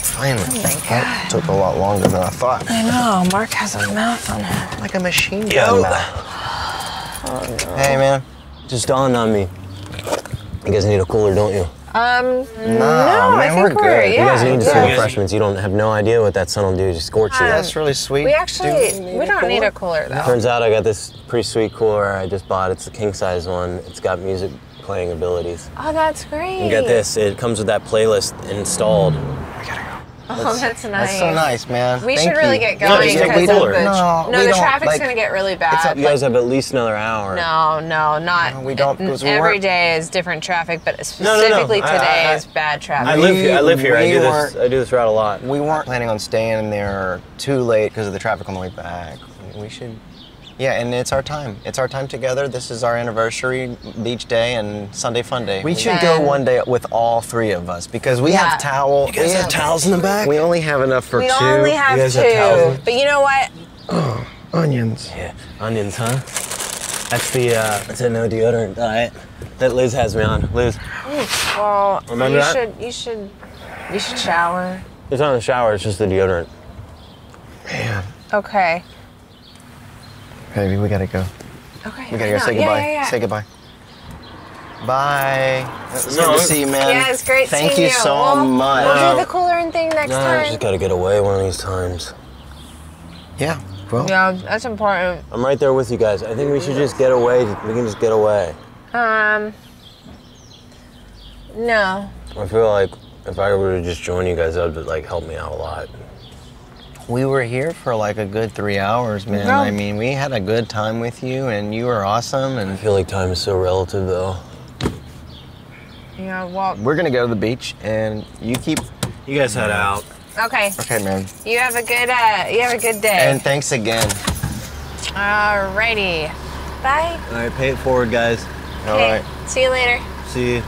Finally. Thank that took a lot longer than I thought. I know. Mark has a mouth on him. Like a machine gun Yo. mouth. Hey, man. Just dawned on me. You guys need a cooler, don't you? Um, No, no, I man, think we're good. we're, You yeah. You guys need to see yeah. refreshments. You don't have no idea what that sun will do. Just scorch you. That's really sweet. We actually, Do we a don't need a cooler though. Turns out I got this pretty sweet cooler I just bought. It's a king size one. It's got music playing abilities. Oh, that's great. And get this, it comes with that playlist installed. I gotta go. Oh, that's nice. That's so nice, man. We Thank should really you. get going just take because the of the No, no, we the don't, traffic's like- gonna get really a- bad. You guys have at least another hour. no, no, not. No, we don't, because we every is different traffic, but no, no. specifically I- today I- is bad traffic. I live here. I live here. I do this. I do this route a lot. We weren't planning on staying there too late because of the traffic on the way back. We should. Yeah, and it's our time. It's our time together. This is our anniversary beach day and Sunday fun day. We should go one day with all three of us because we Yeah. have towel. You guys we have towels in the back? We only have enough for we two. only have guys two, have towels? but you know what? Oh, onions. Yeah, onions, huh? That's the uh, that's a no deodorant diet that Liz has me on. Liz, Well, Remember you that? should, you should, you should shower. it's not in the shower. It's just the deodorant. Man, Okay. Baby, we gotta go. Okay. We gotta go. Say goodbye. Yeah, yeah, yeah. Say goodbye. Bye. It's No, good to see you, man. Yeah, it's great Thank seeing you you. so We'll- much. We'll do the cooler and thing next No, I just gotta get away one of these times. Yeah. Well. Yeah, that's important. I'm right there with you guys. I think we should just get away. We can just get away. Um, no. I feel like if I were to just join you guys, that would like help me out a lot. We were here for like a good three hours, man. Yeah. I mean, we had a good time with you, and you were awesome. And I feel like time is so relative, though. Yeah, well, we're gonna go to the beach, and you keep. You guys head out. okay. Okay, man. You have a good, uh, you have a good day. And thanks again. Alrighty. Bye. All right, pay it forward, guys. All Okay. right. See you later. See you.